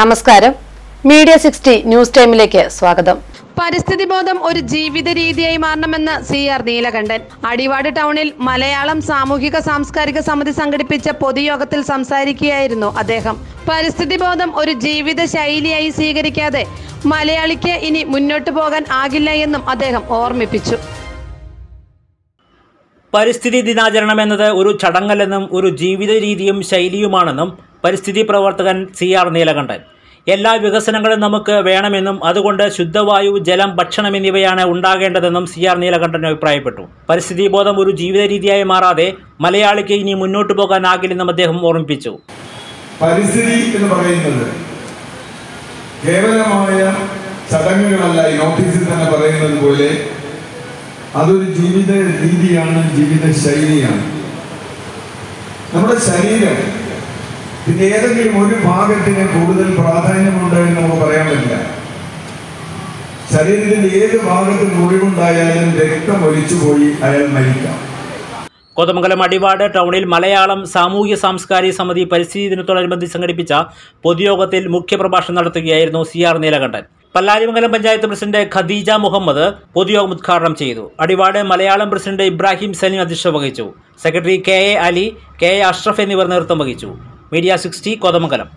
നമസ്കാരം. Media sixty news ടൈമിലേക്ക് സ്വാഗതം. പരിസ്ഥിതി ബോധം ഒരു ജീവിത രീതിയായി മാറണമെന്ന് സി ആർ നീലകണ്ഠൻ. അടിവാട് ടൗണിൽ മലയാളം സാമൂഹിക സാംസ്കാരിക സമിതി സംഘടിപ്പിച്ച പൊതുയോഗത്തിൽ സംസാരിക്കുകയായിരുന്നു അദ്ദേഹം. പരിസ്ഥിതി ബോധം ഒരു ജീവിത ശൈലിയായി സ്വീകരിക്കാതെ മലയാളിക്ക് ഇനി മുന്നോട്ടു പോകാൻ ആകില്ല എന്നും അദ്ദേഹം ഓർമ്മിപ്പിച്ചു. പരിസ്ഥിതി ദിനാചരണം എന്നത് ഒരു ചടങ്ങല്ലെന്നും ഒരു ജീവിത രീതിയും ശൈലിയുമാണെന്നും പരിസ്ഥിതി പ്രവർത്തകൻ സി ആർ നീലകണ്ഠൻ. എല്ലാ വികസനങ്ങളും നമുക്ക് വേണമെന്നും അതുകൊണ്ട് ശുദ്ധവായു ജലം ഭക്ഷണം എന്നിവയാണ് ഉണ്ടാകേണ്ടതെന്നും സി ആർ നീലകണ്ഠൻ അഭിപ്രായപ്പെട്ടു. പരിസ്ഥിതി ബോധം ഒരു ജീവിത രീതിയായി മാറാതെ മലയാളിക്ക് ഇനി മുന്നോട്ടു പോകാനാകില്ലെന്നും അദ്ദേഹം ഓർമ്മിപ്പിച്ചു. പരിസ്ഥിതി എന്ന് പറയുന്നത് കേവലമായ ചടങ്ങുകളല്ല ഈ നോട്ടീസിൽ തന്നെ പറയുന്നത് പോലെ അതൊരു ജീവിത രീതിയാണ് ജീവിത ശൈലിയാണ് നമ്മുടെ ശരീരം പിന്നെ ഏതെങ്കിലും ഒരു ഭാഗത്തിന് കൂടുതൽ പ്രാധാന്യമുണ്ട് എന്ന് നമുക്ക് പറയാൻ പറ്റില്ല. ശരീരത്തിന്റെ ഏത് ഭാഗത്ത് മുറിവുണ്ടായാലും രക്തം ഒലിച്ചുപോയി അയാൾ മരിക്കാം. കോതമംഗലം അടിവാട് ടൗണിൽ മലയാളം സാമൂഹ്യ സാംസ്കാരിക സമിതി പരിസ്ഥിതി ദിനത്തോടനുബന്ധിച്ച് സംഘടിപ്പിച്ച പൊതുയോഗത്തിൽ മുഖ്യപ്രഭാഷണം നടത്തുകയായിരുന്നു C R Neelakantan. Pallarimangalam panchayat president Khadeeja Muhammad പൊതുയോഗം ഉദ്ഘാടനം ചെയ്തു. അടിവാട് മലയാളം പ്രസിഡന്റ് ഇബ്രാഹിം സലീം അധ്യക്ഷത വഹിച്ചു. Secretary K A Ali K A Ashraf എന്നിവർ നേതൃത്വം വഹിച്ചു. Media sixty Kothamangalam.